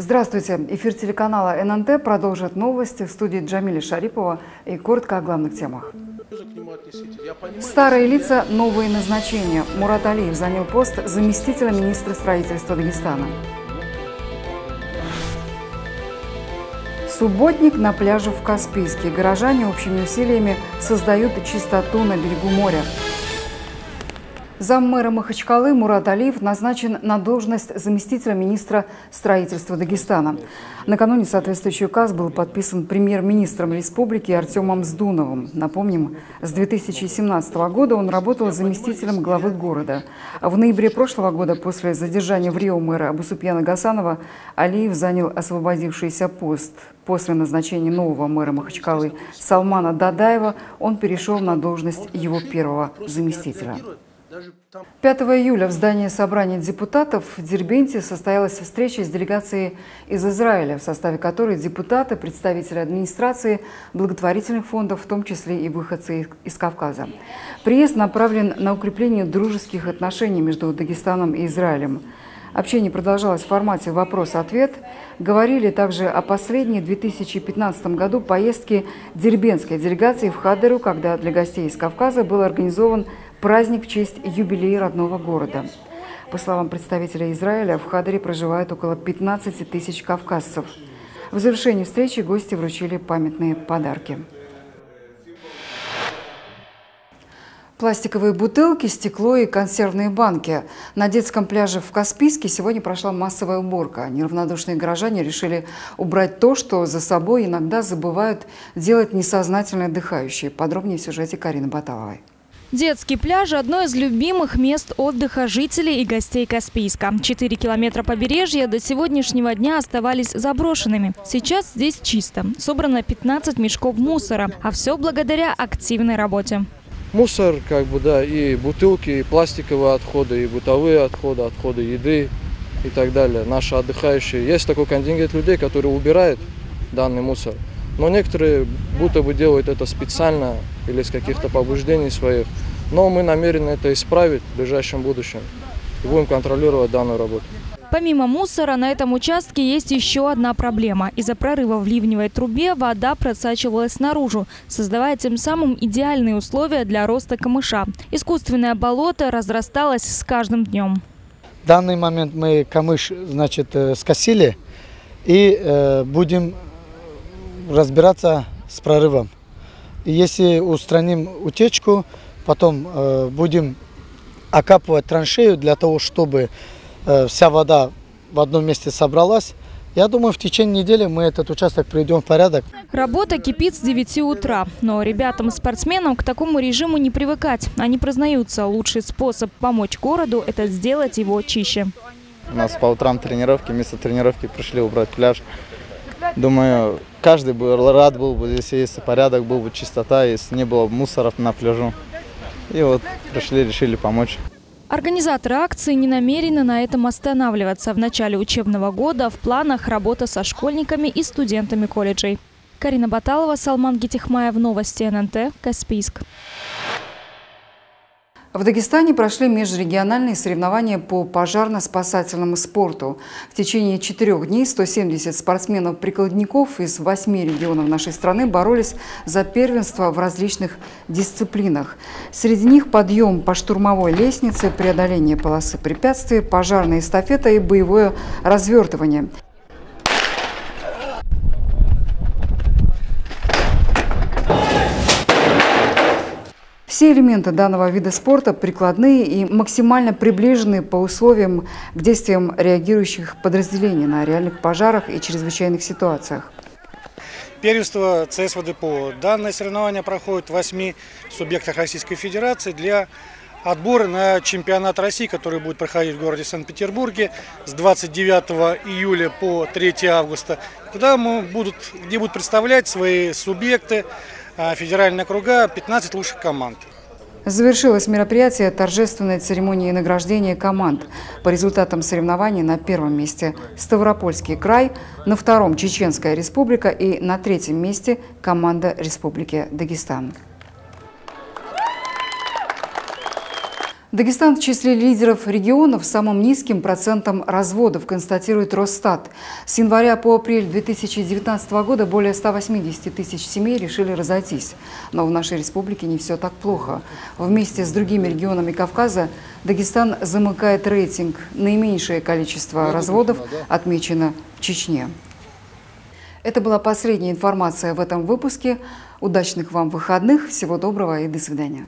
Здравствуйте. Эфир телеканала ННТ продолжит новости в студии Джамиля Шарипова и коротко о главных темах. Старые лица, новые назначения. Мурат Алиев занял пост заместителя министра строительства Дагестана. Субботник на пляже в Каспийске. Горожане общими усилиями создают чистоту на берегу моря. Заммэра Махачкалы Мурат Алиев назначен на должность заместителя министра строительства Дагестана. Накануне соответствующий указ был подписан премьер-министром республики Артемом Сдуновым. Напомним, с 2017 года он работал заместителем главы города. В ноябре прошлого года после задержания в Рио мэра Абусупьяна Гасанова Алиев занял освободившийся пост. После назначения нового мэра Махачкалы Салмана Дадаева он перешел на должность его первого заместителя. 5 июля в здании собрания депутатов в Дербенте состоялась встреча с делегацией из Израиля, в составе которой депутаты, представители администрации, благотворительных фондов, в том числе и выходцы из Кавказа. Приезд направлен на укрепление дружеских отношений между Дагестаном и Израилем. Общение продолжалось в формате «вопрос-ответ». Говорили также о последней 2015 году поездке дербенской делегации в Хадеру, когда для гостей из Кавказа был организован праздник в честь юбилея родного города. По словам представителя Израиля, в Хадере проживает около 15 тысяч кавказцев. В завершении встречи гости вручили памятные подарки. Пластиковые бутылки, стекло и консервные банки. На детском пляже в Каспийске сегодня прошла массовая уборка. Неравнодушные горожане решили убрать то, что за собой иногда забывают делать несознательно отдыхающие. Подробнее в сюжете Карины Баталовой. Детский пляж – одно из любимых мест отдыха жителей и гостей Каспийска. Четыре километра побережья до сегодняшнего дня оставались заброшенными. Сейчас здесь чисто. Собрано 15 мешков мусора, а все благодаря активной работе. Мусор, как бы, да, и бутылки, и пластиковые отходы, и бытовые отходы, отходы еды и так далее. Наши отдыхающие. Есть такой контингент людей, которые убирают данный мусор. Но некоторые будто бы делают это специально или с каких-то побуждений своих. Но мы намерены это исправить в ближайшем будущем и будем контролировать данную работу. Помимо мусора, на этом участке есть еще одна проблема. Из-за прорыва в ливневой трубе вода просачивалась наружу, создавая тем самым идеальные условия для роста камыша. Искусственное болото разрасталось с каждым днем. В данный момент мы камыш значит, э, скосили и э, будем разбираться с прорывом. И если устраним утечку, потом э, будем окапывать траншею для того, чтобы э, вся вода в одном месте собралась. Я думаю, в течение недели мы этот участок приведем в порядок. Работа кипит с 9 утра. Но ребятам-спортсменам к такому режиму не привыкать. Они признаются, лучший способ помочь городу – это сделать его чище. У нас по утрам тренировки, вместо тренировки пришли убрать пляж. Думаю, каждый бы рад был бы, если порядок, был бы чистота, если не было мусоров на пляжу. И вот пришли, решили помочь. Организаторы акции не намерены на этом останавливаться. В начале учебного года в планах работа со школьниками и студентами колледжей. Карина Баталова, Салман Гетихмаев, Новости ННТ, Каспийск. В Дагестане прошли межрегиональные соревнования по пожарно-спасательному спорту. В течение четырех дней 170 спортсменов-прикладников из восьми регионов нашей страны боролись за первенство в различных дисциплинах. Среди них подъем по штурмовой лестнице, преодоление полосы препятствий, пожарная эстафета и боевое развертывание – Все элементы данного вида спорта прикладные и максимально приближены по условиям к действиям реагирующих подразделений на реальных пожарах и чрезвычайных ситуациях. Первенство ЦСВДПО. Данное соревнование проходит в восьми субъектах Российской Федерации для отбора на чемпионат России, который будет проходить в городе Санкт-Петербурге с 29 июля по 3 августа, куда мы будут, где будут представлять свои субъекты, федеральные округа 15 лучших команд. Завершилось мероприятие торжественной церемонии награждения команд. По результатам соревнований на первом месте Ставропольский край, на втором Чеченская республика и на третьем месте команда Республики Дагестан. Дагестан в числе лидеров регионов с самым низким процентом разводов, констатирует Росстат. С января по апрель 2019 года более 180 тысяч семей решили разойтись. Но в нашей республике не все так плохо. Вместе с другими регионами Кавказа Дагестан замыкает рейтинг. Наименьшее количество разводов отмечено в Чечне. Это была последняя информация в этом выпуске. Удачных вам выходных, всего доброго и до свидания.